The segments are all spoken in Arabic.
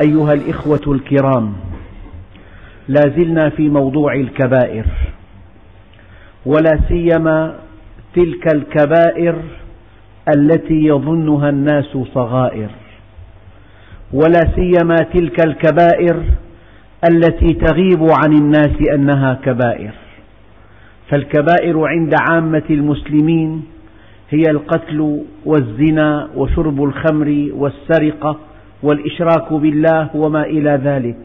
أيها الإخوة الكرام لا زلنا في موضوع الكبائر ولا سيما تلك الكبائر التي يظنها الناس صغائر ولا سيما تلك الكبائر التي تغيب عن الناس أنها كبائر. فالكبائر عند عامة المسلمين هي القتل والزنا وشرب الخمر والسرقة والإشراك بالله وما إلى ذلك.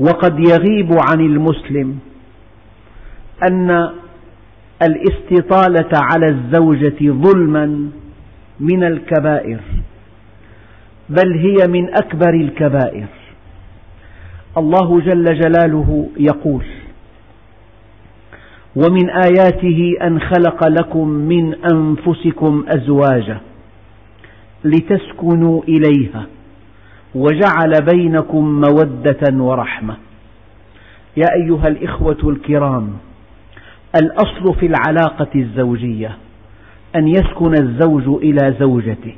وقد يغيب عن المسلم أن الاستطالة على الزوجة ظلما من الكبائر بل هي من أكبر الكبائر. الله جل جلاله يقول ومن آياته أن خلق لكم من أنفسكم أزواجا لتسكنوا إليها وجعل بينكم مودة ورحمة. يا أيها الإخوة الكرام الأصل في العلاقة الزوجية أن يسكن الزوج إلى زوجته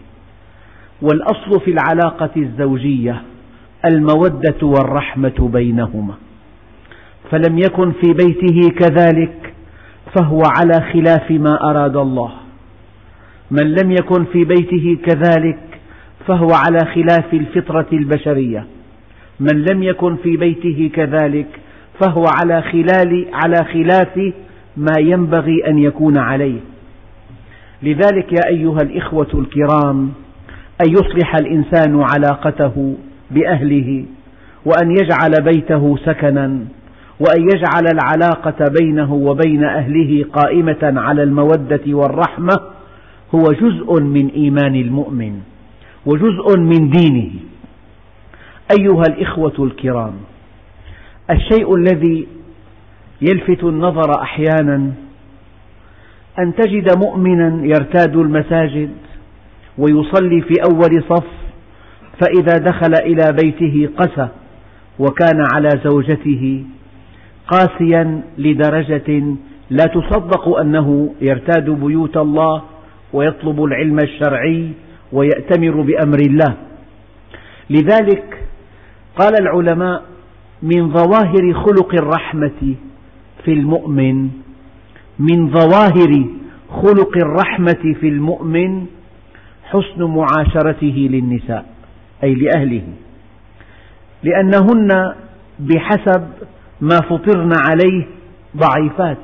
والأصل في العلاقة الزوجية المودة والرحمة بينهما. فلم يكن في بيته كذلك فهو على خلاف ما أراد الله. من لم يكن في بيته كذلك فهو على خلاف الفطرة البشرية. من لم يكن في بيته كذلك فهو على خلال على خلاف ما ينبغي أن يكون عليه. لذلك يا أيها الإخوة الكرام أن يصلح الإنسان علاقته بأهله وأن يجعل بيته سكنا وأن يجعل العلاقة بينه وبين أهله قائمة على المودة والرحمة هو جزء من إيمان المؤمن. وجزء من دينه. أيها الإخوة الكرام الشيء الذي يلفت النظر أحيانا أن تجد مؤمنا يرتاد المساجد ويصلي في أول صف فإذا دخل إلى بيته قسى وكان على زوجته قاسيا لدرجة لا تصدق أنه يرتاد بيوت الله ويطلب العلم الشرعي ويأتمر بأمر الله. لذلك قال العلماء من ظواهر خلق الرحمة في المؤمن من ظواهر خلق الرحمة في المؤمن حسن معاشرته للنساء أي لأهله. لأنهن بحسب ما فطرن عليه ضعيفات.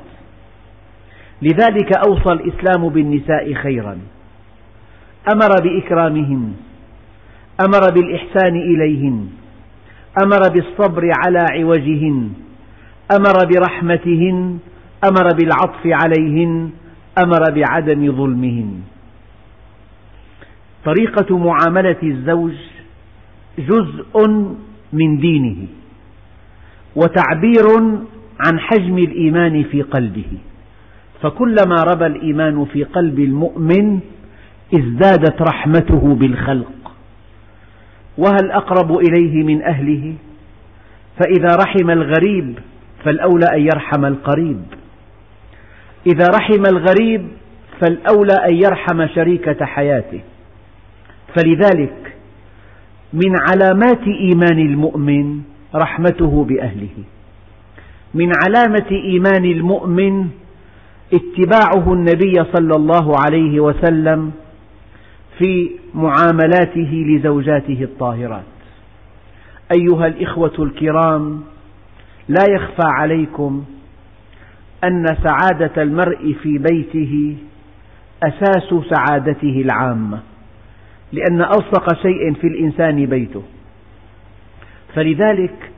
لذلك أوصى الإسلام بالنساء خيرا. أمر بإكرامهن أمر بالإحسان إليهن أمر بالصبر على عوجهن أمر برحمتهن أمر بالعطف عليهن أمر بعدم ظلمهن. طريقة معاملة الزوج جزء من دينه وتعبير عن حجم الإيمان في قلبه. فكلما ربى الإيمان في قلب المؤمن ازدادت رحمته بالخلق وهل أقرب إليه من أهله؟ فإذا رحم الغريب فالأولى أن يرحم القريب. إذا رحم الغريب فالأولى أن يرحم شريكة حياته. فلذلك من علامات إيمان المؤمن رحمته بأهله. من علامة إيمان المؤمن اتباعه النبي صلى الله عليه وسلم في معاملاته لزوجاته الطاهرات. أيها الإخوة الكرام لا يخفى عليكم أن سعادة المرء في بيته أساس سعادته العامة لأن ألصق شيء في الإنسان بيته. فلذلك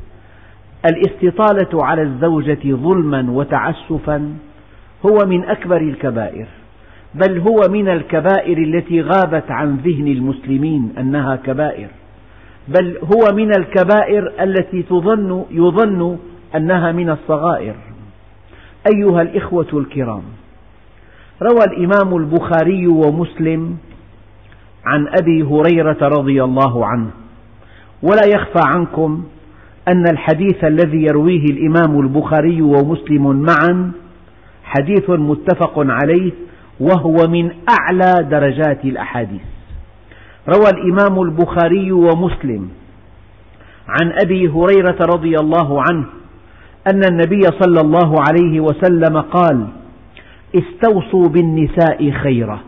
الاستطالة على الزوجة ظلما وتعسفا هو من أكبر الكبائر. بل هو من الكبائر التي غابت عن ذهن المسلمين أنها كبائر. بل هو من الكبائر التي تظن يظن أنها من الصغائر. أيها الإخوة الكرام روى الإمام البخاري ومسلم عن أبي هريرة رضي الله عنه ولا يخفى عنكم أن الحديث الذي يرويه الإمام البخاري ومسلم معا حديث متفق عليه وهو من أعلى درجات الأحاديث. روى الإمام البخاري ومسلم عن أبي هريرة رضي الله عنه أن النبي صلى الله عليه وسلم قال استوصوا بالنساء خيرا.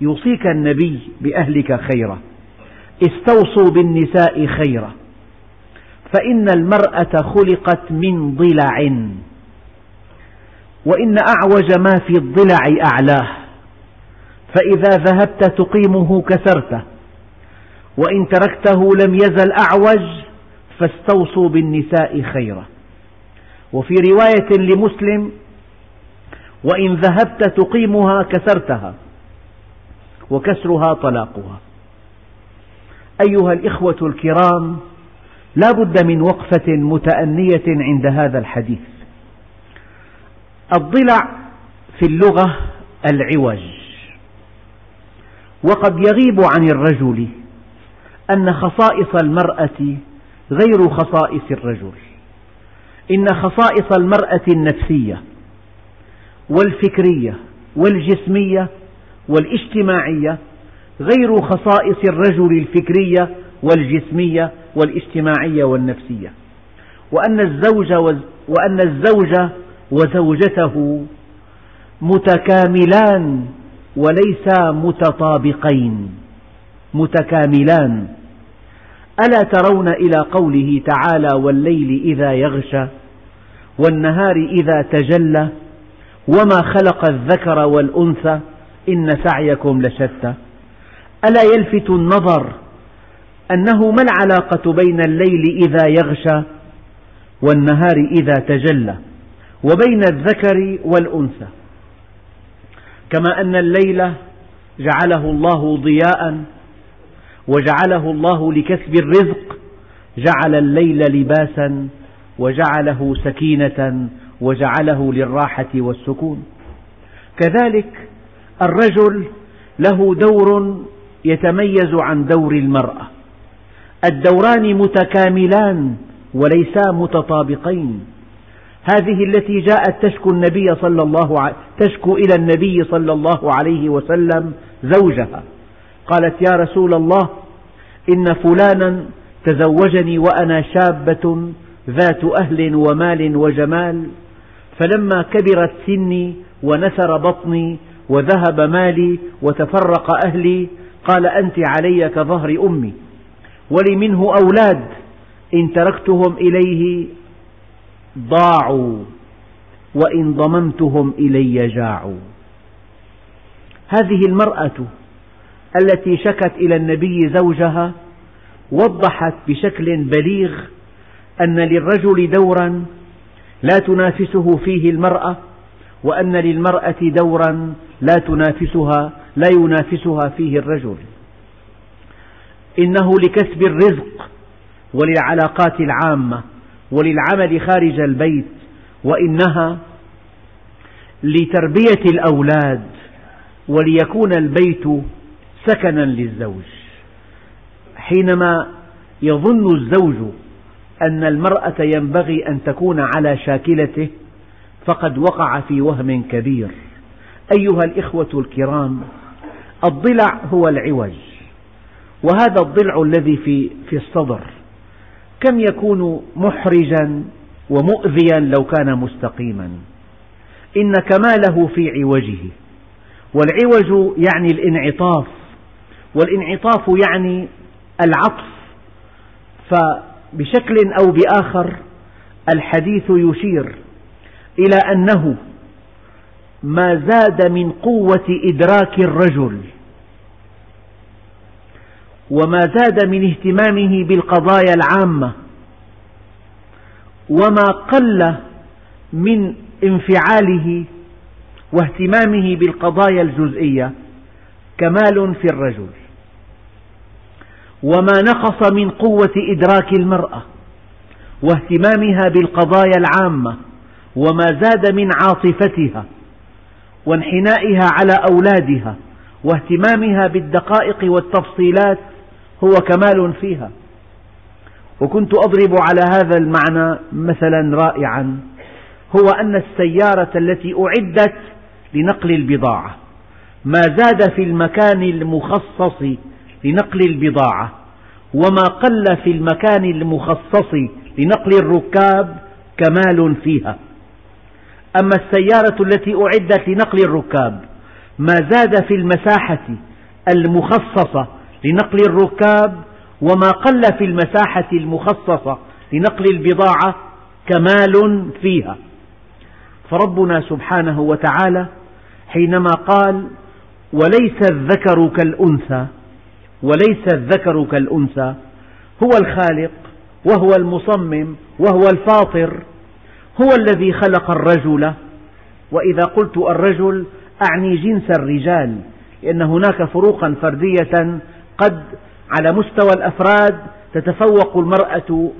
يوصيك النبي بأهلك خيرا. استوصوا بالنساء خيرا. فإن المرأة خلقت من ضلع. وإن أعوج ما في الضلع أعلاه. فإذا ذهبت تقيمه كسرته وإن تركته لم يزل أعوج فاستوصوا بالنساء خيرا. وفي رواية لمسلم وإن ذهبت تقيمها كسرتها وكسرها طلاقها. أيها الإخوة الكرام لا بد من وقفة متأنية عند هذا الحديث. الضلع في اللغة العوج. وقد يغيب عن الرجل أن خصائص المرأة غير خصائص الرجل. إن خصائص المرأة النفسية والفكرية والجسمية والاجتماعية غير خصائص الرجل الفكرية والجسمية والاجتماعية والنفسية. وأن الزوج وأن الزوج وزوجته متكاملان وليسا متطابقين. متكاملان. ألا ترون إلى قوله تعالى والليل إذا يغشى والنهار إذا تجلى وما خلق الذكر والأنثى إن سعيكم لشتى. ألا يلفت النظر أنه ما العلاقة بين الليل إذا يغشى والنهار إذا تجلى؟ وبين الذكر والأنثى. كما أن الليل جعله الله ضياء وجعله الله لكسب الرزق جعل الليل لباسا وجعله سكينة وجعله للراحة والسكون. كذلك الرجل له دور يتميز عن دور المرأة. الدوران متكاملان وليسا متطابقين. هذه التي جاءت تشكو النبي صلى الله ع... تشكو إلى النبي صلى الله عليه وسلم زوجها. قالت يا رسول الله إن فلانا تزوجني وأنا شابة ذات أهل ومال وجمال فلما كبرت سني ونثر بطني وذهب مالي وتفرق أهلي قال أنت علي كظهر أمي ولي منه أولاد إن تركتهم إليه ضاعوا وإن ضممتهم إلي جاعوا. هذه المرأة التي شكت إلى النبي زوجها وضحت بشكل بليغ أن للرجل دورا لا تنافسه فيه المرأة وأن للمرأة دورا لا تنافسها لا ينافسها فيه الرجل. إنه لكسب الرزق وللعلاقات العامة. وللعمل خارج البيت وإنها لتربية الأولاد وليكون البيت سكنا للزوج. حينما يظن الزوج أن المرأة ينبغي أن تكون على شاكلته فقد وقع في وهم كبير. أيها الإخوة الكرام الضلع هو العوج وهذا الضلع الذي في, في الصدر. كم يكون محرجا ومؤذيا لو كان مستقيما؟ إن كماله في عوجه. والعوج يعني الانعطاف. والانعطاف يعني العطف. فبشكل أو بآخر الحديث يشير إلى أنه ما زاد من قوة إدراك الرجل. وما زاد من اهتمامه بالقضايا العامة وما قل من انفعاله واهتمامه بالقضايا الجزئية كمال في الرجل. وما نقص من قوة إدراك المرأة واهتمامها بالقضايا العامة وما زاد من عاطفتها وانحنائها على أولادها واهتمامها بالدقائق والتفصيلات هو كمال فيها. وكنت أضرب على هذا المعنى مثلا رائعا هو أن السيارة التي أعدت لنقل البضاعة ما زاد في المكان المخصص لنقل البضاعة وما قل في المكان المخصص لنقل الركاب كمال فيها. أما السيارة التي أعدت لنقل الركاب ما زاد في المساحة المخصصة لنقل الركاب وما قل في المساحة المخصصة لنقل البضاعة كمال فيها. فربنا سبحانه وتعالى حينما قال وليس الذكر كالأنثى وليس الذكر كالأنثى هو الخالق وهو المصمم وهو الفاطر هو الذي خلق الرجل. وإذا قلت الرجل أعني جنس الرجال لأن هناك فروقا فردية قد على مستوى الأفراد تتفوق المرأة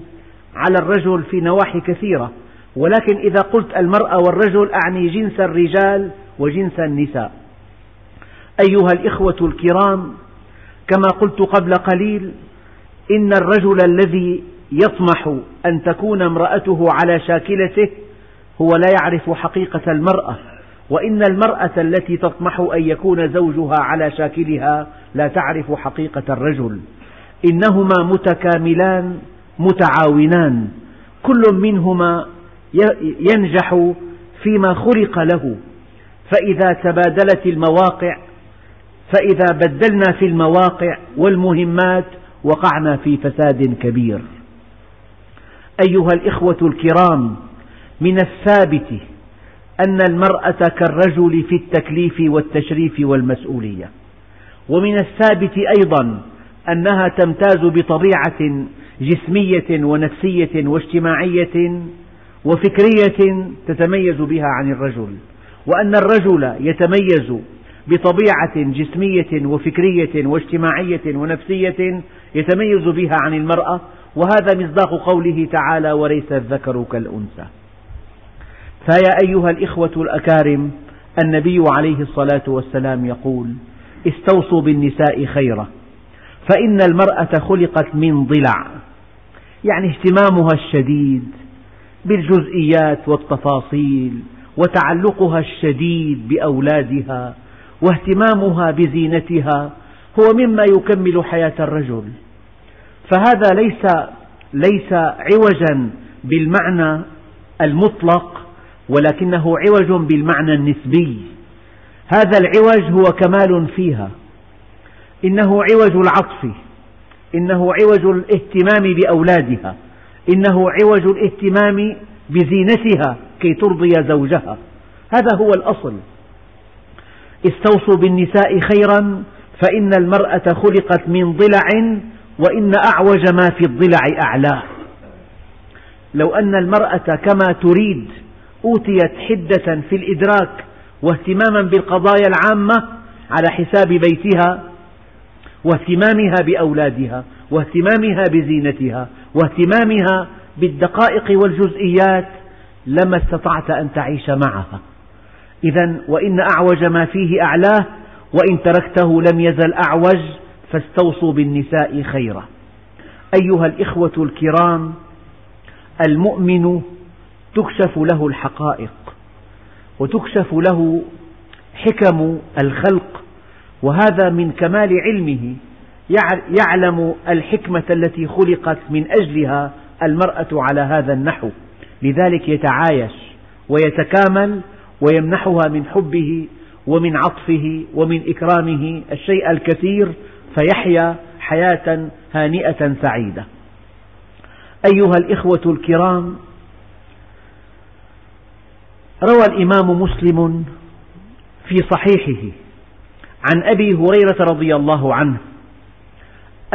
على الرجل في نواحي كثيرة. ولكن إذا قلت المرأة والرجل أعني جنس الرجال وجنس النساء. أيها الإخوة الكرام كما قلت قبل قليل إن الرجل الذي يطمح أن تكون امرأته على شاكلته هو لا يعرف حقيقة المرأة. وإن المرأة التي تطمح أن يكون زوجها على شاكلها لا تعرف حقيقة الرجل. إنهما متكاملان متعاونان. كل منهما ينجح فيما خلق له. فإذا تبادلت المواقع فإذا بدلنا في المواقع والمهمات وقعنا في فساد كبير. أيها الإخوة الكرام من الثابت أن المرأة كالرجل في التكليف والتشريف والمسؤولية. ومن الثابت أيضا أنها تمتاز بطبيعة جسمية ونفسية واجتماعية وفكرية تتميز بها عن الرجل وأن الرجل يتميز بطبيعة جسمية وفكرية واجتماعية ونفسية يتميز بها عن المرأة وهذا مصداق قوله تعالى وليس الذكر كالأنثى فيا أيها الإخوة الأكارم النبي عليه الصلاة والسلام يقول استوصوا بالنساء خيرا. فإن المرأة خلقت من ضلع. يعني اهتمامها الشديد بالجزئيات والتفاصيل وتعلقها الشديد بأولادها واهتمامها بزينتها هو مما يكمل حياة الرجل. فهذا ليس ليس عوجا بالمعنى المطلق ولكنه عوج بالمعنى النسبي. هذا العوج هو كمال فيها. إنه عوج العطف إنه عوج الاهتمام بأولادها إنه عوج الاهتمام بزينتها كي ترضي زوجها. هذا هو الأصل. استوصوا بالنساء خيرا فإن المرأة خلقت من ضلع وإن أعوج ما في الضلع أعلاه لو أن المرأة كما تريد أوتيت حدة في الإدراك واهتماما بالقضايا العامة على حساب بيتها واهتمامها بأولادها واهتمامها بزينتها واهتمامها بالدقائق والجزئيات لما استطعت أن تعيش معها. إذا وإن أعوج ما فيه أعلاه وإن تركته لم يزل أعوج فاستوصوا بالنساء خيرا. أيها الإخوة الكرام المؤمن تكشف له الحقائق. وتكشف له حكم الخلق وهذا من كمال علمه يعلم الحكمة التي خلقت من أجلها المرأة على هذا النحو. لذلك يتعايش ويتكامل ويمنحها من حبه ومن عطفه ومن إكرامه الشيء الكثير فيحيا حياة هانئة سعيدة. أيها الإخوة الكرام روى الإمام مسلم في صحيحه عن أبي هريرة رضي الله عنه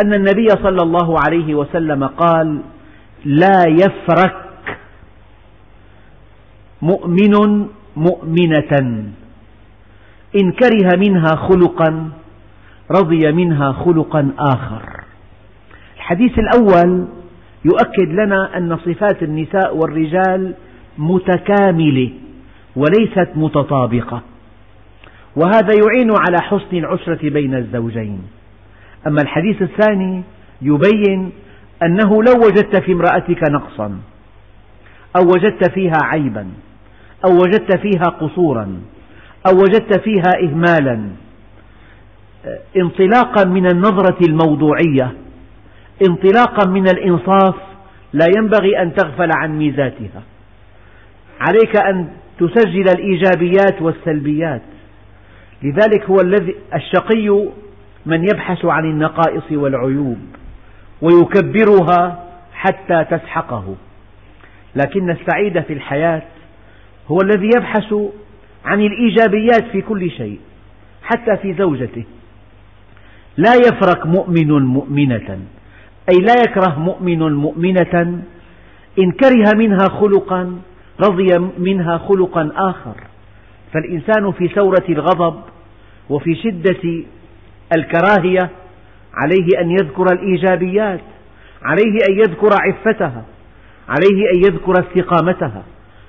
أن النبي صلى الله عليه وسلم قال لا يفرك مؤمن مؤمنة. إن كره منها خلقا رضي منها خلقا آخر. الحديث الأول يؤكد لنا أن صفات النساء والرجال متكاملة. وليست متطابقة. وهذا يعين على حسن العشرة بين الزوجين. أما الحديث الثاني يبين أنه لو وجدت في امرأتك نقصا أو وجدت فيها عيبا أو وجدت فيها قصورا أو وجدت فيها إهمالا انطلاقا من النظرة الموضوعية انطلاقا من الإنصاف لا ينبغي أن تغفل عن ميزاتها. عليك أن تسجل الإيجابيات والسلبيات. لذلك هو الذي الشقي من يبحث عن النقائص والعيوب ويكبرها حتى تسحقه. لكن السعيد في الحياة هو الذي يبحث عن الإيجابيات في كل شيء حتى في زوجته. لا يفرق مؤمن مؤمنة أي لا يكره مؤمن مؤمنة إن كره منها خلقا رضي منها خلقا آخر. فالإنسان في ثورة الغضب وفي شدة الكراهية عليه أن يذكر الإيجابيات عليه أن يذكر عفتها عليه أن يذكر استقامتها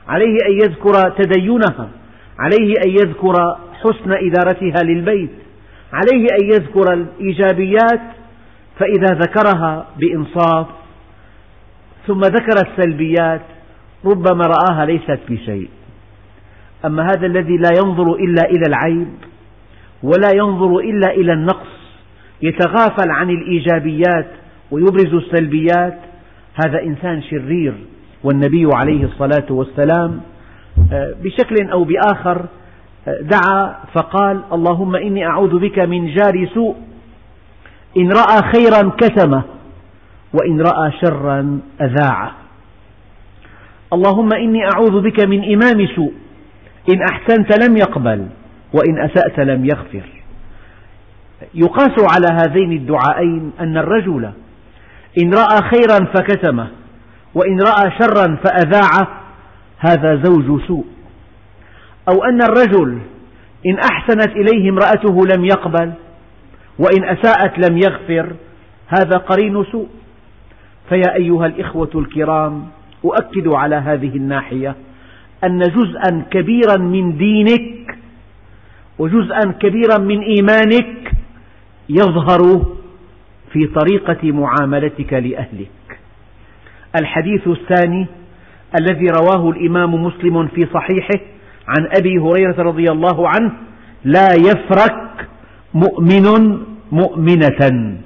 عليه أن يذكر تدينها عليه أن يذكر حسن إدارتها للبيت عليه أن يذكر الإيجابيات فإذا ذكرها بإنصاف ثم ذكر السلبيات ربما رآها ليست بشيء. أما هذا الذي لا ينظر إلا إلى العيب ولا ينظر إلا إلى النقص يتغافل عن الإيجابيات ويبرز السلبيات هذا إنسان شرير. والنبي عليه الصلاة والسلام آه، بشكل أو بآخر آه، دعا فقال اللهم إني أعوذ بك من جار سوء. إن رأى خيرا كتمه وإن رأى شرا أذاعه. اللهم إني أعوذ بك من إمام سوء. إن أحسنت لم يقبل وإن أسأت لم يغفر. يقاس على هذين الدعائين أن الرجل إن رأى خيرا فكتمه وإن رأى شرا فأذاعه هذا زوج سوء. أو أن الرجل إن أحسنت إليه امرأته لم يقبل وإن أساءت لم يغفر هذا قرين سوء. فيا أيها الإخوة الكرام أؤكد على هذه الناحية أن جزءا كبيرا من دينك وجزءا كبيرا من إيمانك يظهر في طريقة معاملتك لأهلك. الحديث الثاني الذي رواه الإمام مسلم في صحيحه عن أبي هريرة رضي الله عنه: لا يفرك مؤمن مؤمنة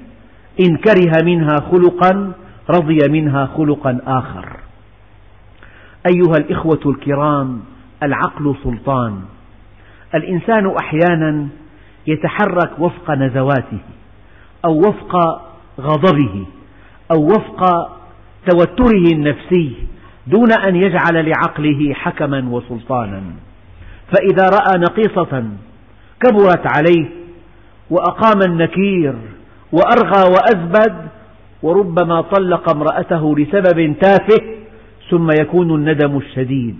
إن كره منها خلقا رضي منها خلقا آخر. أيها الإخوة الكرام، العقل سلطان، الإنسان أحيانا يتحرك وفق نزواته أو وفق غضبه أو وفق توتره النفسي دون أن يجعل لعقله حكما وسلطانا. فإذا رأى نقيصة كبرت عليه وأقام النكير وأرغى وأزبد وربما طلق امرأته لسبب تافه ثم يكون الندم الشديد.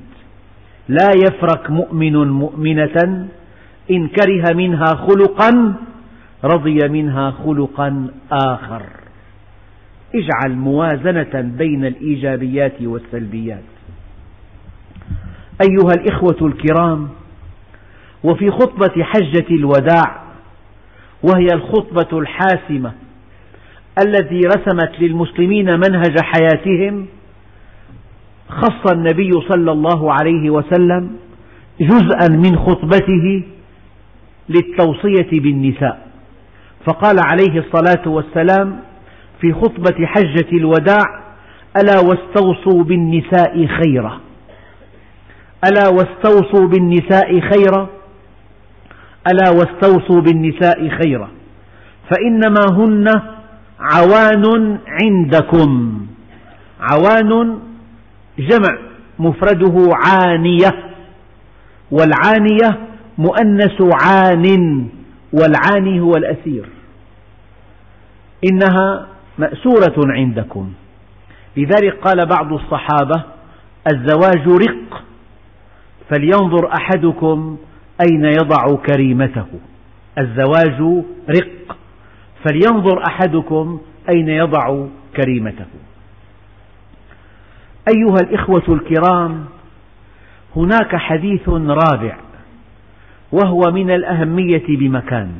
لا يفرك مؤمن مؤمنة إن كره منها خلقا رضي منها خلقا آخر. اجعل موازنة بين الإيجابيات والسلبيات. أيها الإخوة الكرام وفي خطبة حجة الوداع وهي الخطبة الحاسمة التي رسمت للمسلمين منهج حياتهم خص النبي صلى الله عليه وسلم جزءا من خطبته للتوصية بالنساء. فقال عليه الصلاة والسلام في خطبة حجة الوداع ألا واستوصوا بالنساء خيرا. ألا واستوصوا بالنساء خيرا. ألا واستوصوا بالنساء خيرا. فإنما هن عوان عندكم. عوان جمع مفرده عانية والعانية مؤنث عان والعاني هو الأسير. إنها مأسورة عندكم. لذلك قال بعض الصحابة الزواج رق فلينظر أحدكم أين يضع كريمته. الزواج رق فلينظر أحدكم أين يضع كريمته. أيها الإخوة الكرام هناك حديث رابع وهو من الأهمية بمكان.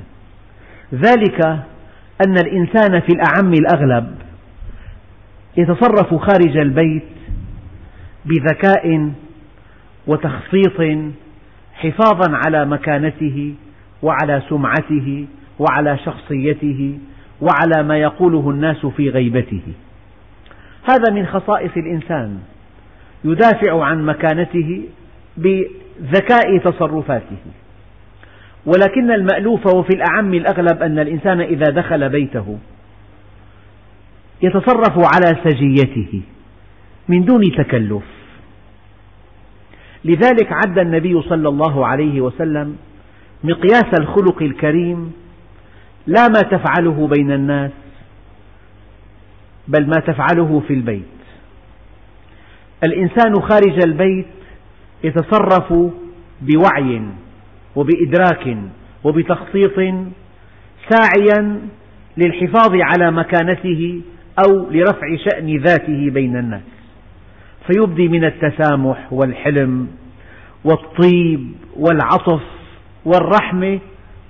ذلك أن الإنسان في الأعم الأغلب يتصرف خارج البيت بذكاء وتخطيط حفاظا على مكانته وعلى سمعته وعلى شخصيته وعلى ما يقوله الناس في غيبته. هذا من خصائص الإنسان يدافع عن مكانته بذكاء تصرفاته. ولكن المألوف وفي الأعم الأغلب أن الإنسان إذا دخل بيته يتصرف على سجيته من دون تكلف. لذلك عد النبي صلى الله عليه وسلم مقياس الخلق الكريم لا ما تفعله بين الناس بل ما تفعله في البيت. الإنسان خارج البيت يتصرف بوعي وبإدراك وبتخطيط ساعيا للحفاظ على مكانته أو لرفع شأن ذاته بين الناس. فيبدي من التسامح والحلم والطيب والعطف والرحمة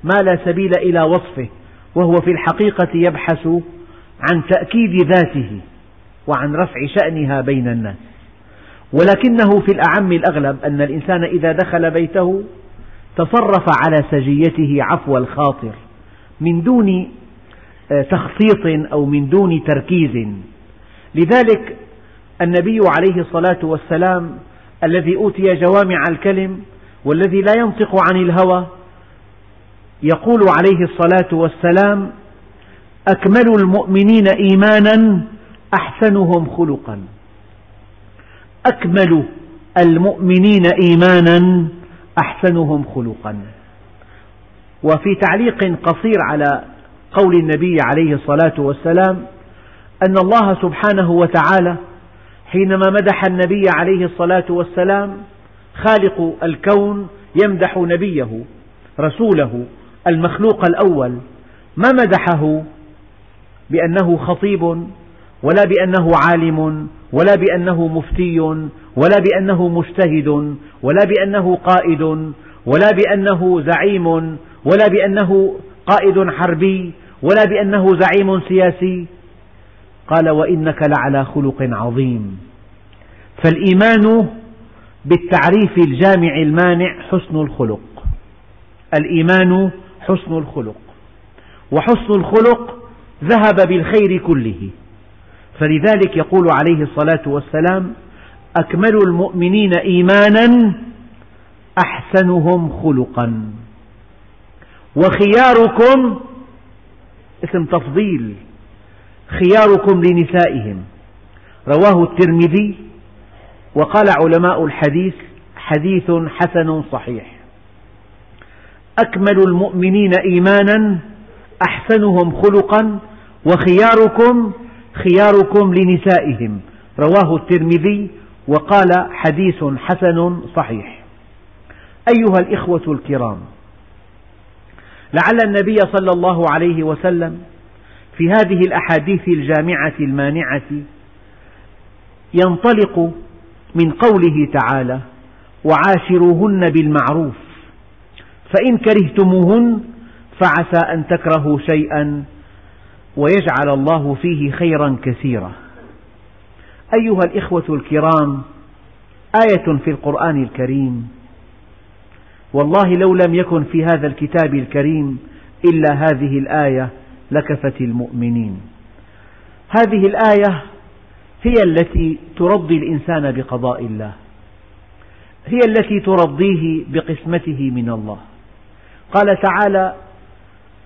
ما لا سبيل إلى وصفه وهو في الحقيقة يبحث عن تأكيد ذاته وعن رفع شأنها بين الناس. ولكنه في الأعم الأغلب أن الإنسان إذا دخل بيته تصرف على سجيته عفو الخاطر من دون آه، تخطيط أو من دون تركيز. لذلك النبي عليه الصلاة والسلام الذي أوتي جوامع الكلم والذي لا ينطق عن الهوى يقول عليه الصلاة والسلام أكمل المؤمنين إيمانا أحسنهم خلقا. أكمل المؤمنين إيمانا أحسنهم خلقا. وفي تعليق قصير على قول النبي عليه الصلاة والسلام أن الله سبحانه وتعالى حينما مدح النبي عليه الصلاة والسلام خالق الكون يمدح نبيه رسوله المخلوق الأول ما مدحه؟ بأنه خطيب ولا بأنه عالم ولا بأنه مفتي ولا بأنه مجتهد ولا بأنه قائد ولا بأنه زعيم ولا بأنه قائد حربي ولا بأنه زعيم سياسي. قال وإنك لعلى خلق عظيم. فالإيمان بالتعريف الجامع المانع حسن الخلق. الإيمان حسن الخلق. وحسن الخلق ذهب بالخير كله. فلذلك يقول عليه الصلاة والسلام أكمل المؤمنين إيمانا أحسنهم خلقا. وخياركم اسم تفضيل خياركم لنسائهم. رواه الترمذي وقال علماء الحديث حديث حسن صحيح. أكمل المؤمنين إيمانا أحسنهم خلقا وخياركم خياركم لنسائهم. رواه الترمذي وقال حديث حسن صحيح. أيها الإخوة الكرام لعل النبي صلى الله عليه وسلم في هذه الأحاديث الجامعة المانعة ينطلق من قوله تعالى وعاشروهن بالمعروف فإن كرهتموهن فعسى أن تكرهوا شيئا ويجعل الله فيه خيرا كثيرا. أيها الإخوة الكرام آية في القرآن الكريم. والله لو لم يكن في هذا الكتاب الكريم إلا هذه الآية لكفت المؤمنين. هذه الآية هي التي ترضي الإنسان بقضاء الله. هي التي ترضيه بقسمته من الله. قال تعالى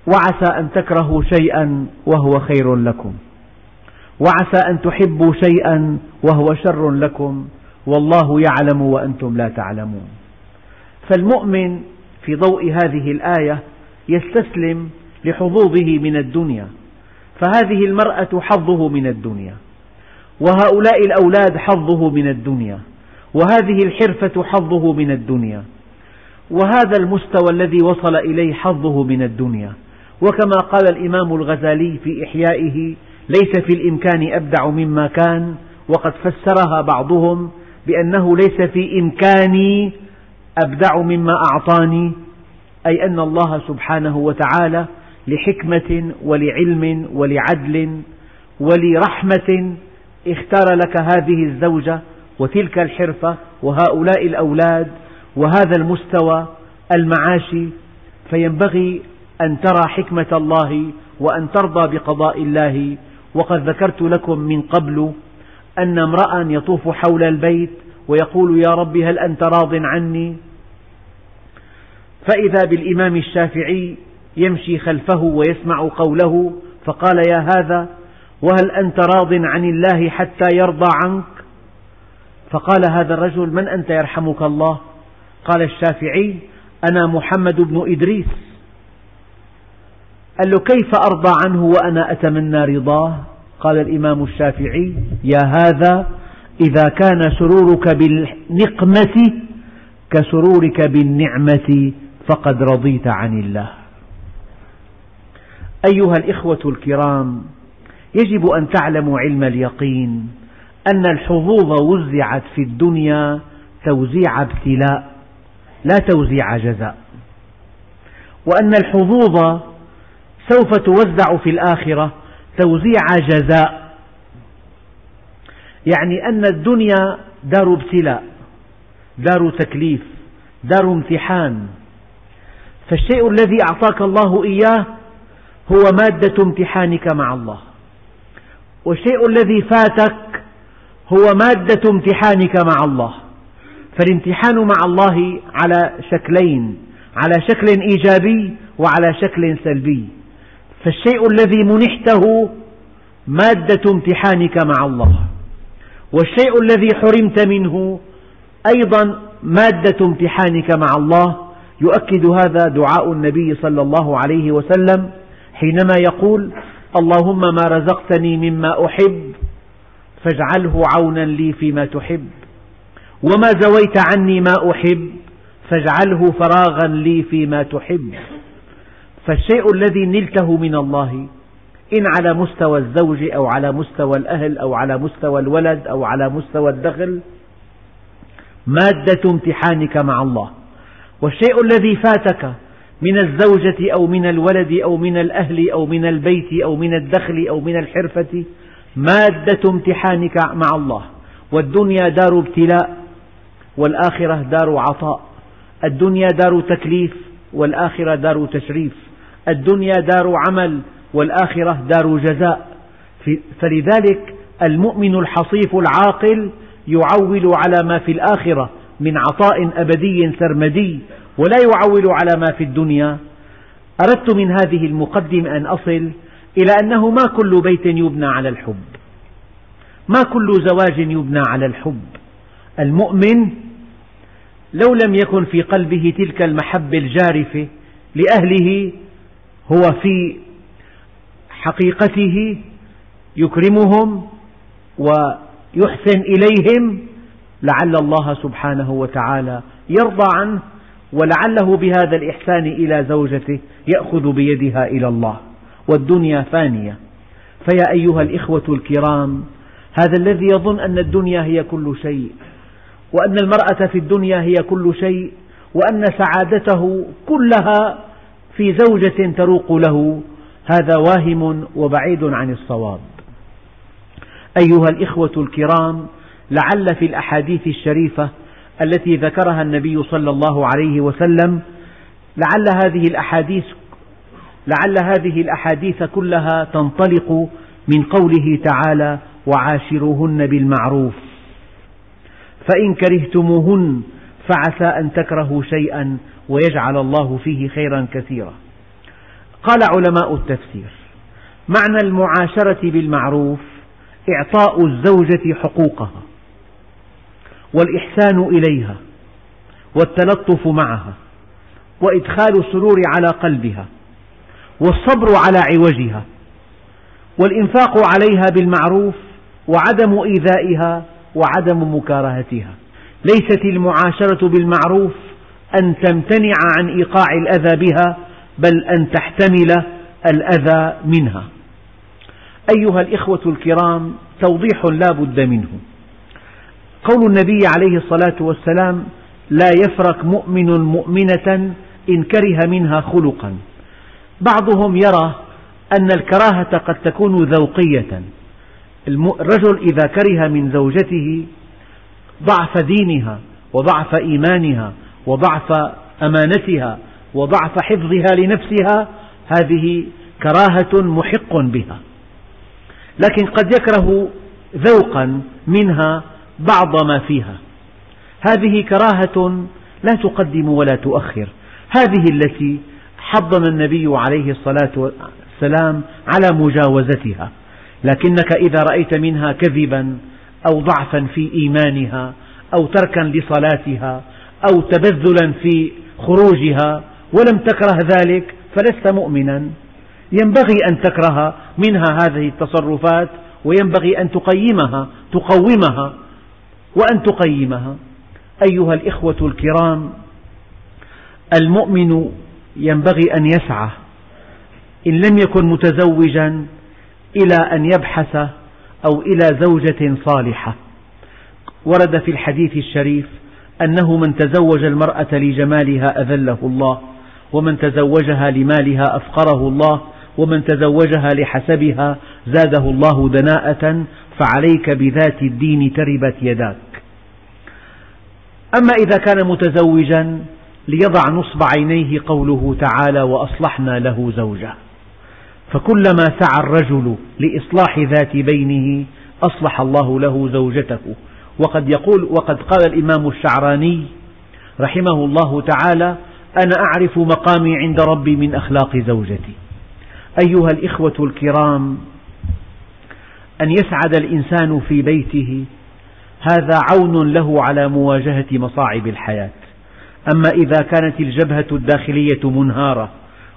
وعسى أن تكرهوا شيئا وهو خير لكم. وعسى أن تحبوا شيئا وهو شر لكم. والله يعلم وأنتم لا تعلمون. فالمؤمن في ضوء هذه الآية يستسلم لحظوظه من الدنيا. فهذه المرأة حظه من الدنيا. وهؤلاء الأولاد حظه من الدنيا. وهذه الحرفة حظه من الدنيا. وهذا المستوى الذي وصل إليه حظه من الدنيا. وكما قال الإمام الغزالي في إحيائه ليس في الإمكان أبدع مما كان وقد فسرها بعضهم بأنه ليس في إمكاني أبدع مما أعطاني أي أن الله سبحانه وتعالى لحكمة ولعلم ولعدل ولرحمة اختار لك هذه الزوجة وتلك الحرفة وهؤلاء الأولاد وهذا المستوى المعاشي فينبغي أن ترى حكمة الله وأن ترضى بقضاء الله. وقد ذكرت لكم من قبل أن امرأ يطوف حول البيت ويقول يا رب هل أنت راض عني؟ فإذا بالإمام الشافعي يمشي خلفه ويسمع قوله فقال يا هذا وهل أنت راض عن الله حتى يرضى عنك؟ فقال هذا الرجل من أنت يرحمك الله؟ قال الشافعي أنا محمد بن إدريس. قال له كيف أرضى عنه وأنا أتمنى رضاه؟ قال الإمام الشافعي يا هذا إذا كان سرورك بالنقمة كسرورك بالنعمة فقد رضيت عن الله. أيها الإخوة الكرام يجب أن تعلموا علم اليقين أن الحظوظ وزعت في الدنيا توزيع ابتلاء لا توزيع جزاء وأن الحظوظ سوف توزع في الآخرة توزيع جزاء. يعني أن الدنيا دار ابتلاء دار تكليف دار امتحان. فالشيء الذي أعطاك الله إياه هو مادة امتحانك مع الله. والشيء الذي فاتك هو مادة امتحانك مع الله. فالامتحان مع الله على شكلين على شكل إيجابي وعلى شكل سلبي. فالشيء الذي منحته مادة امتحانك مع الله. والشيء الذي حرمت منه أيضا مادة امتحانك مع الله. يؤكد هذا دعاء النبي صلى الله عليه وسلم حينما يقول اللهم ما رزقتني مما أحب فاجعله عونا لي فيما تحب. وما زويت عني ما أحب فاجعله فراغا لي فيما تحب. فالشيء الذي نلته من الله إن على مستوى الزوج أو على مستوى الأهل أو على مستوى الولد أو على مستوى الدخل مادة امتحانك مع الله. والشيء الذي فاتك من الزوجة أو من الولد أو من الأهل أو من البيت أو من الدخل أو من الحرفة مادة امتحانك مع الله. والدنيا دار ابتلاء والآخرة دار عطاء. الدنيا دار تكليف والآخرة دار تشريف. الدنيا دار عمل والآخرة دار جزاء. فلذلك المؤمن الحصيف العاقل يعول على ما في الآخرة من عطاء أبدي سرمدي ولا يعول على ما في الدنيا. أردت من هذه المقدمة أن أصل إلى أنه ما كل بيت يبنى على الحب. ما كل زواج يبنى على الحب. المؤمن لو لم يكن في قلبه تلك المحبة الجارفة لأهله هو في حقيقته يكرمهم ويحسن إليهم لعل الله سبحانه وتعالى يرضى عنه ولعله بهذا الإحسان إلى زوجته يأخذ بيدها إلى الله. والدنيا فانية. فيا أيها الإخوة الكرام هذا الذي يظن أن الدنيا هي كل شيء وأن المرأة في الدنيا هي كل شيء وأن سعادته كلها في زوجة تروق له هذا واهم وبعيد عن الصواب. أيها الإخوة الكرام لعل في الأحاديث الشريفة التي ذكرها النبي صلى الله عليه وسلم لعل هذه الأحاديث لعل هذه الأحاديث كلها تنطلق من قوله تعالى وعاشروهن بالمعروف فإن كرهتموهن فعسى أن تكرهوا شيئا. ويجعل الله فيه خيرا كثيرا. قال علماء التفسير معنى المعاشرة بالمعروف إعطاء الزوجة حقوقها والإحسان إليها والتلطف معها وإدخال السرور على قلبها والصبر على عوجها والإنفاق عليها بالمعروف وعدم إيذائها وعدم مكارهتها. ليست المعاشرة بالمعروف أن تمتنع عن إيقاع الأذى بها بل أن تحتمل الأذى منها. أيها الإخوة الكرام توضيح لا بد منه. قول النبي عليه الصلاة والسلام لا يفرق مؤمن مؤمنة إن كره منها خلقا بعضهم يرى أن الكراهة قد تكون ذوقية. الرجل إذا كره من زوجته ضعف دينها وضعف إيمانها وضعف أمانتها وضعف حفظها لنفسها هذه كراهة محق بها. لكن قد يكره ذوقا منها بعض ما فيها. هذه كراهة لا تقدم ولا تؤخر. هذه التي حضنا النبي عليه الصلاة والسلام على مجاوزتها. لكنك إذا رأيت منها كذبا أو ضعفا في إيمانها أو تركا لصلاتها أو تبذلا في خروجها ولم تكره ذلك فلست مؤمنا. ينبغي أن تكره منها هذه التصرفات وينبغي أن تقيمها تقومها وأن تقيمها. أيها الإخوة الكرام المؤمن ينبغي أن يسعى إن لم يكن متزوجا إلى أن يبحث أو إلى زوجة صالحة. ورد في الحديث الشريف أنه من تزوج المرأة لجمالها أذله الله ومن تزوجها لمالها أفقره الله ومن تزوجها لحسبها زاده الله دناءة فعليك بذات الدين تربت يداك. أما إذا كان متزوجا ليضع نصب عينيه قوله تعالى وأصلحنا له زوجه. فكلما سعى الرجل لإصلاح ذات بينه أصلح الله له زوجته. وقد يقول وقد قال الإمام الشعراني رحمه الله تعالى أنا أعرف مقامي عند ربي من أخلاق زوجتي. أيها الإخوة الكرام أن يسعد الإنسان في بيته هذا عون له على مواجهة مصاعب الحياة. أما إذا كانت الجبهة الداخلية منهارة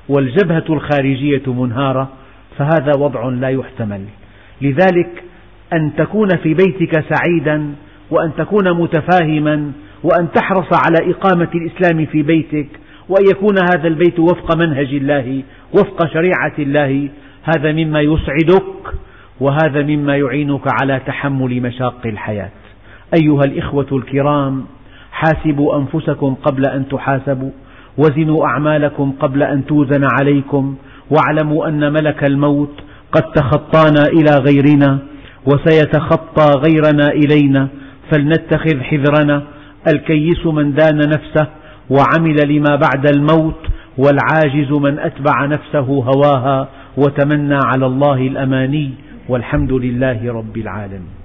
والجبهة الخارجية منهارة فهذا وضع لا يحتمل. لذلك أن تكون في بيتك سعيدا وأن تكون متفاهما وأن تحرص على إقامة الإسلام في بيتك وأن يكون هذا البيت وفق منهج الله وفق شريعة الله. هذا مما يسعدك وهذا مما يعينك على تحمل مشاق الحياة. أيها الإخوة الكرام حاسبوا أنفسكم قبل أن تحاسبوا وزنوا أعمالكم قبل أن توزن عليكم واعلموا أن ملك الموت قد تخطانا إلى غيرنا وسيتخطى غيرنا إلينا فلنتخذ حذرنا. الكيس من دان نفسه وعمل لما بعد الموت والعاجز من أتبع نفسه هواها وتمنى على الله الأماني والحمد لله رب العالمين.